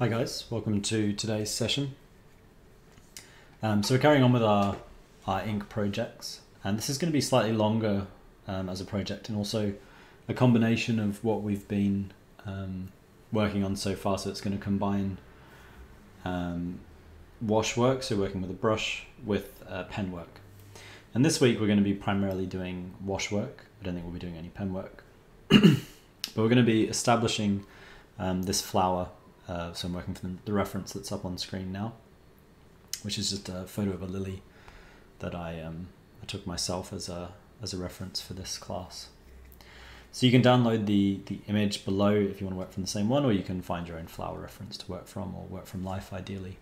Hi guys, welcome to today's session. Um, so we're carrying on with our, our ink projects and this is going to be slightly longer um, as a project and also a combination of what we've been um, working on so far so it's going to combine um, wash work, so working with a brush, with uh, pen work. And this week we're going to be primarily doing wash work. I don't think we'll be doing any pen work. but we're going to be establishing um, this flower uh, so I'm working from the reference that's up on screen now, which is just a photo of a lily that I, um, I took myself as a, as a reference for this class. So you can download the, the image below if you want to work from the same one, or you can find your own flower reference to work from, or work from life ideally.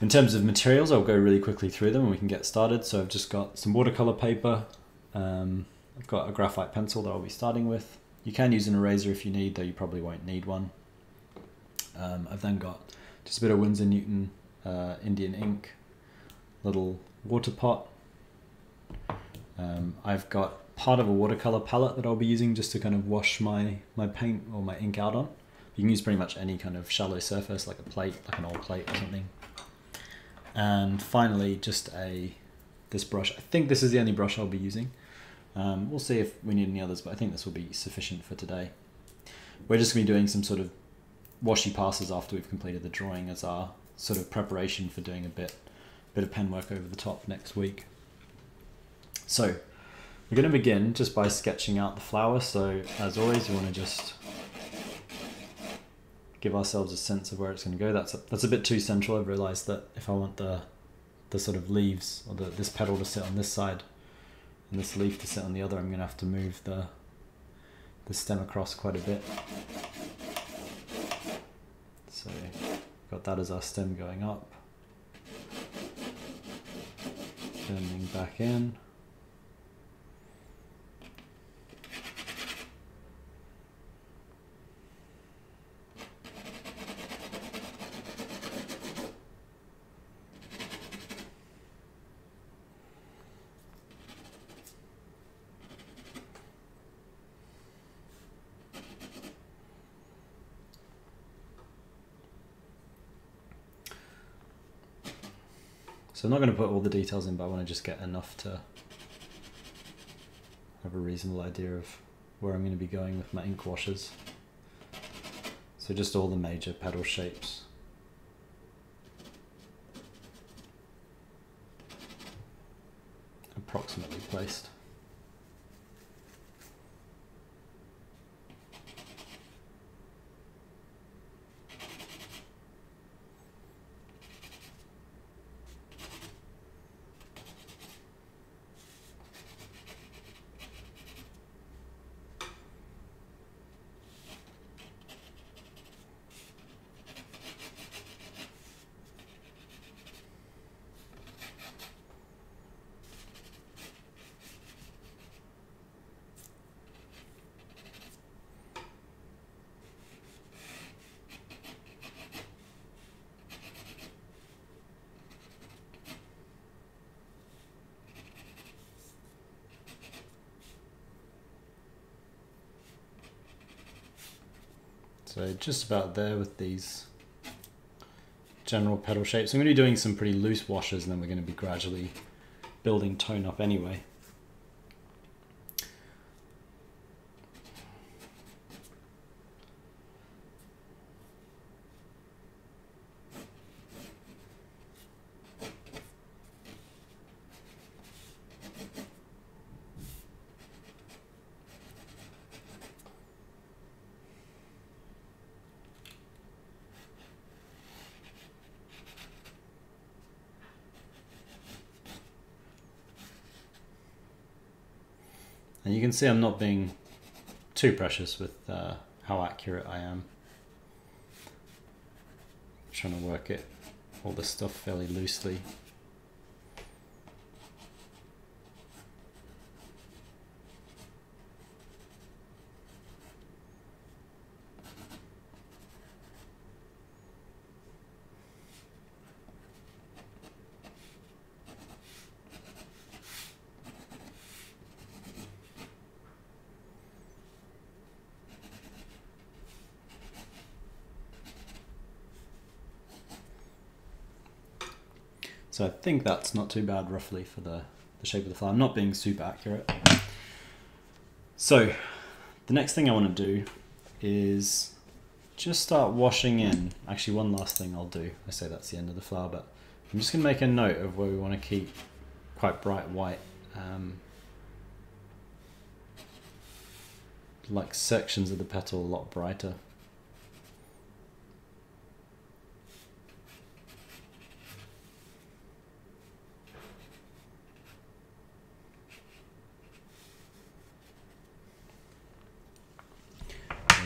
In terms of materials, I'll go really quickly through them and we can get started. So I've just got some watercolor paper. Um, I've got a graphite pencil that I'll be starting with. You can use an eraser if you need, though you probably won't need one. Um, I've then got just a bit of Winsor Newton uh, Indian ink, little water pot. Um, I've got part of a watercolor palette that I'll be using just to kind of wash my, my paint or my ink out on. You can use pretty much any kind of shallow surface like a plate, like an old plate or something. And finally, just a this brush. I think this is the only brush I'll be using. Um, we'll see if we need any others, but I think this will be sufficient for today. We're just going to be doing some sort of washy passes after we've completed the drawing as our sort of preparation for doing a bit, bit of pen work over the top next week. So we're going to begin just by sketching out the flower. So as always, you want to just give ourselves a sense of where it's going to go. That's a, that's a bit too central. I've realized that if I want the the sort of leaves or the, this petal to sit on this side, and this leaf to sit on the other, I'm going to have to move the, the stem across quite a bit. So got that as our stem going up, bending back in. So I'm not going to put all the details in, but I want to just get enough to have a reasonable idea of where I'm going to be going with my ink washes. So just all the major petal shapes. Approximately placed. So just about there with these general petal shapes. I'm going to be doing some pretty loose washes and then we're going to be gradually building tone up anyway. And you can see I'm not being too precious with uh, how accurate I am. I'm trying to work it, all this stuff fairly loosely. So I think that's not too bad roughly for the, the shape of the flower. I'm not being super accurate. So the next thing I want to do is just start washing in. Actually, one last thing I'll do. I say that's the end of the flower, but I'm just going to make a note of where we want to keep quite bright white. Um, like sections of the petal a lot brighter.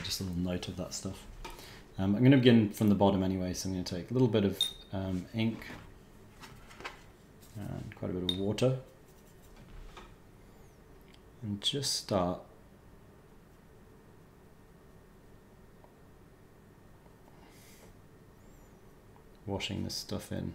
Just a little note of that stuff. Um, I'm going to begin from the bottom anyway, so I'm going to take a little bit of um, ink and quite a bit of water and just start washing this stuff in.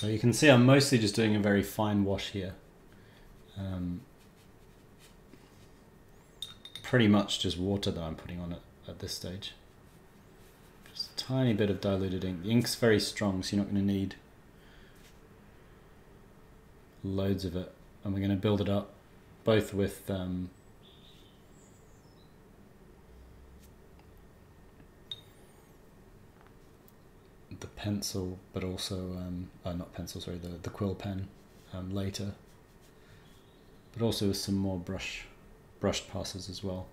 So you can see I'm mostly just doing a very fine wash here. Um, pretty much just water that I'm putting on it at this stage. Just a tiny bit of diluted ink. The ink's very strong, so you're not going to need loads of it. And we're going to build it up both with um, the pencil, but also um, uh, not pencil, sorry, the the quill pen um, later, but also some more brush brushed passes as well.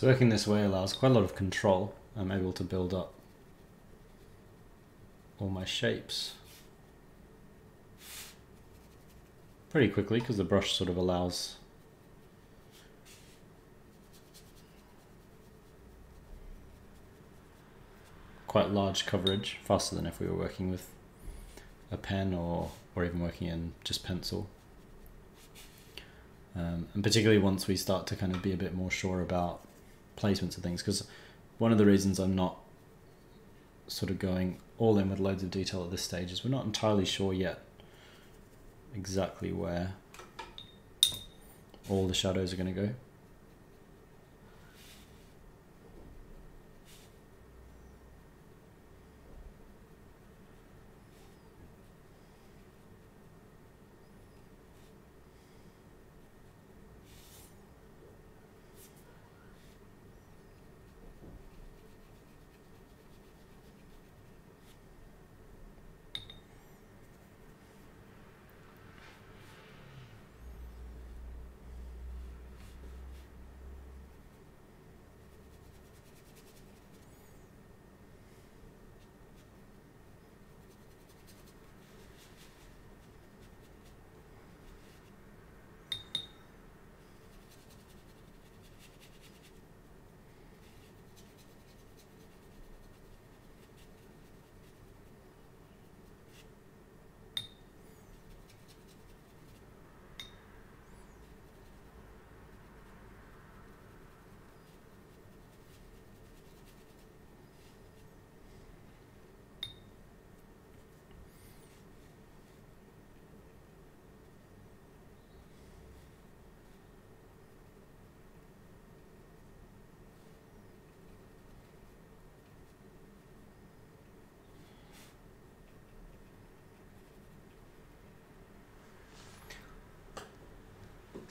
So working this way allows quite a lot of control. I'm able to build up all my shapes pretty quickly because the brush sort of allows quite large coverage, faster than if we were working with a pen or, or even working in just pencil. Um, and particularly once we start to kind of be a bit more sure about placements of things, because one of the reasons I'm not sort of going all in with loads of detail at this stage is we're not entirely sure yet exactly where all the shadows are going to go.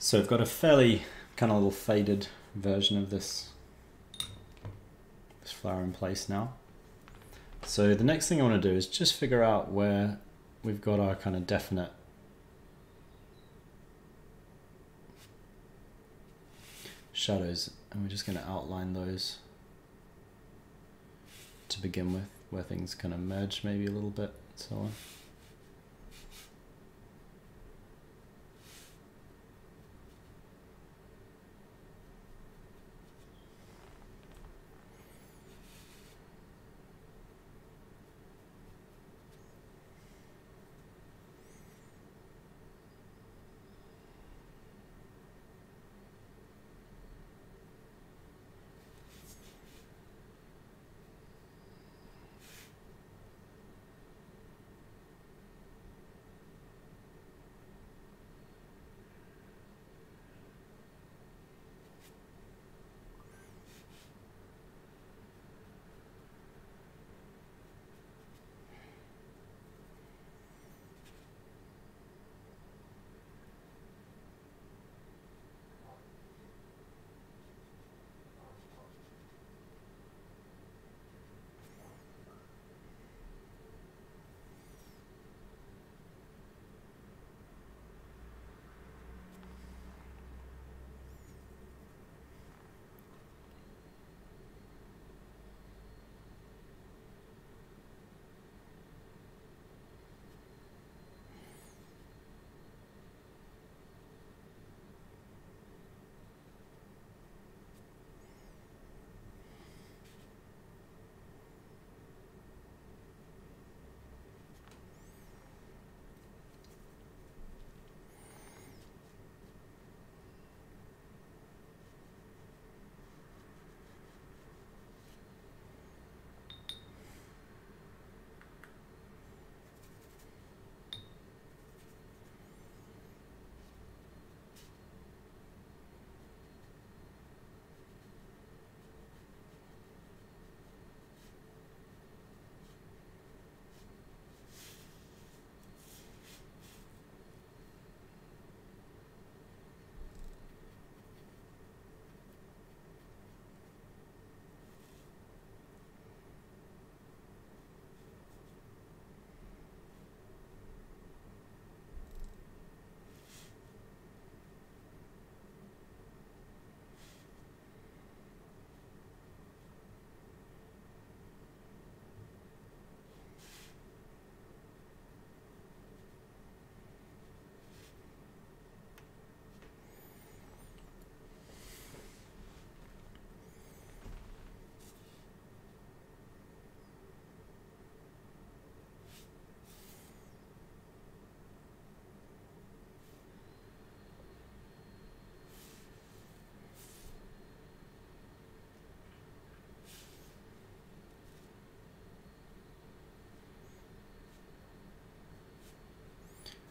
So I've got a fairly kind of little faded version of this, this flower in place now. So the next thing I want to do is just figure out where we've got our kind of definite shadows and we're just going to outline those to begin with where things kind of merge maybe a little bit and so on.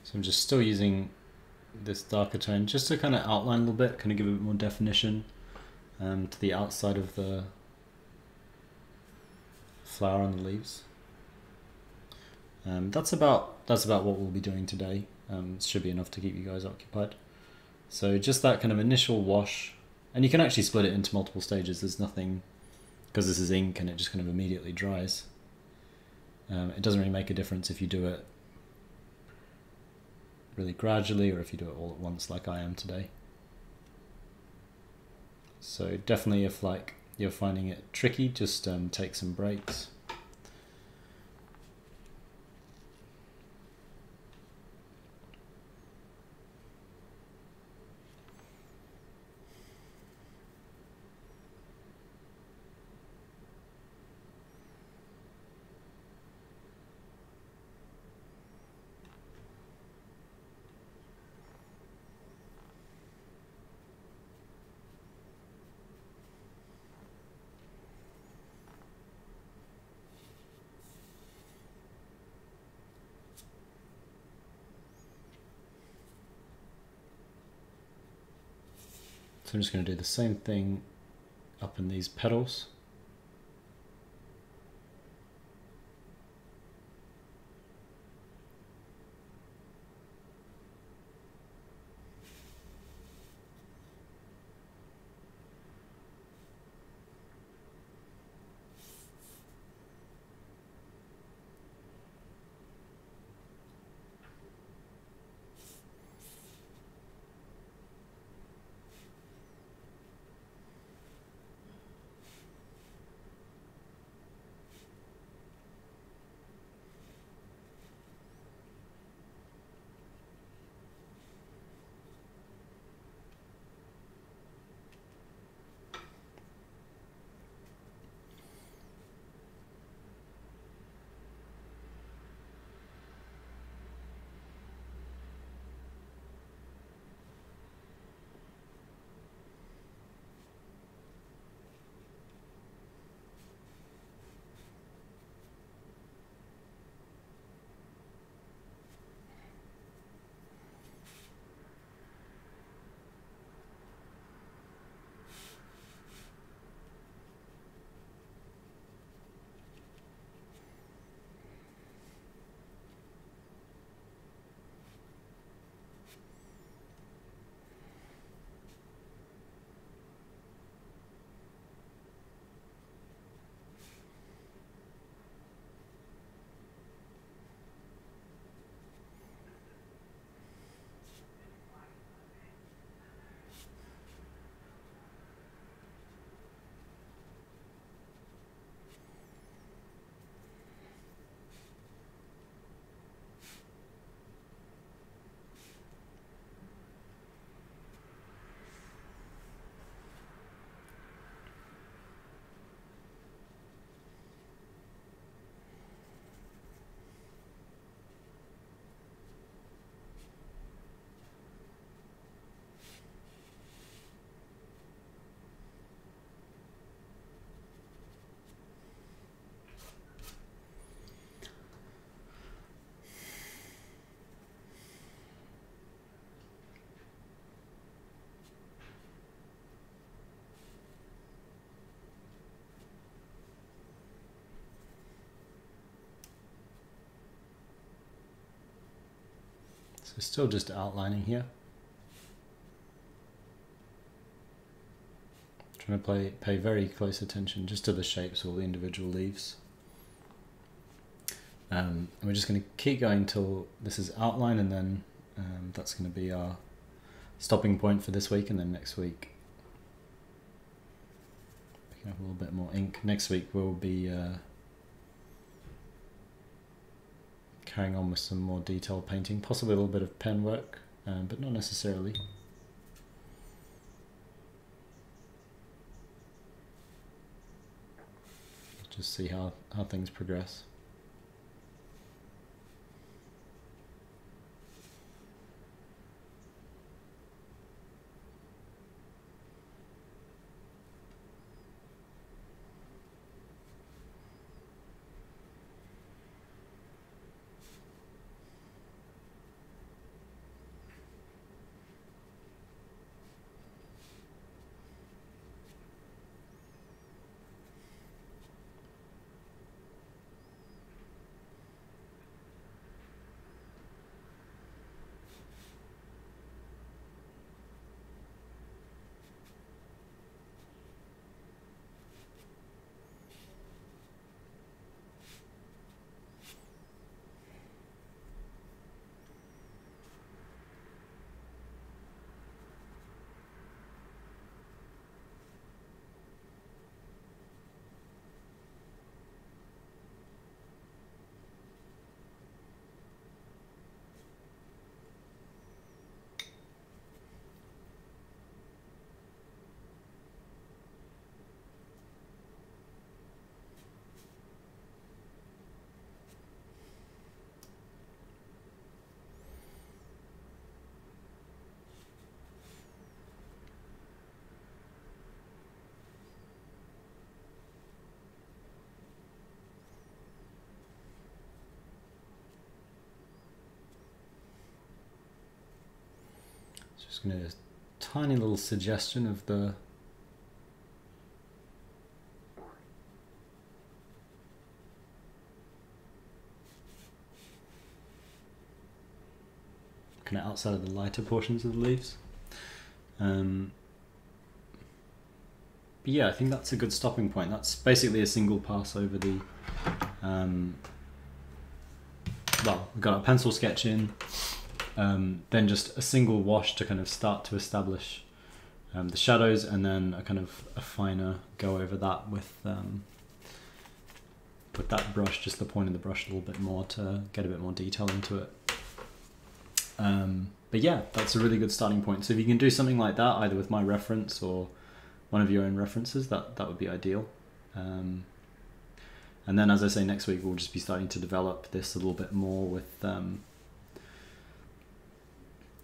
So I'm just still using this darker tone just to kind of outline a little bit, kind of give a bit more definition um, to the outside of the flower and the leaves. Um, that's about that's about what we'll be doing today. Um, should be enough to keep you guys occupied. So just that kind of initial wash, and you can actually split it into multiple stages. There's nothing because this is ink and it just kind of immediately dries. Um, it doesn't really make a difference if you do it really gradually or if you do it all at once like I am today. So definitely if like you're finding it tricky, just um, take some breaks. So I'm just going to do the same thing up in these petals. So still just outlining here. Trying to play, pay very close attention just to the shapes of all the individual leaves. Um, and we're just going to keep going till this is outline and then um, that's going to be our stopping point for this week and then next week picking up a little bit more ink. Next week we'll be uh, carrying on with some more detailed painting, possibly a little bit of pen work, um, but not necessarily. Just see how, how things progress. Just gonna a tiny little suggestion of the kind of outside of the lighter portions of the leaves. Um, but yeah, I think that's a good stopping point. That's basically a single pass over the. Um, well, we've got a pencil sketch in, um, then just a single wash to kind of start to establish um, the shadows, and then a kind of a finer go over that with um, with that brush, just the point of the brush a little bit more to get a bit more detail into it. Um, but yeah, that's a really good starting point. So if you can do something like that, either with my reference or one of your own references, that that would be ideal. Um, and then, as I say, next week we'll just be starting to develop this a little bit more with um,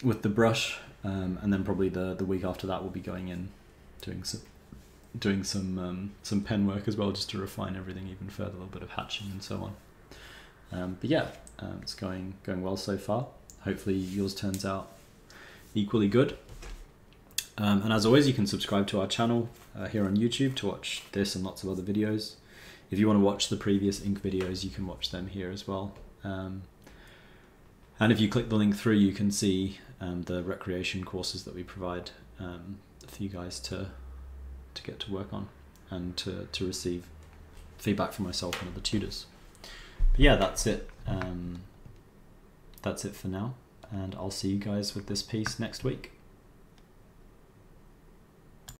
with the brush, um, and then probably the the week after that we'll be going in doing some doing some um, some pen work as well, just to refine everything even further, a little bit of hatching and so on. Um, but yeah, um, it's going going well so far. Hopefully yours turns out equally good. Um, and as always, you can subscribe to our channel uh, here on YouTube to watch this and lots of other videos. If you want to watch the previous ink videos, you can watch them here as well. Um, and if you click the link through, you can see um, the recreation courses that we provide um, for you guys to to get to work on and to, to receive feedback from myself and other tutors. But yeah, that's it. Um, that's it for now, and I'll see you guys with this piece next week.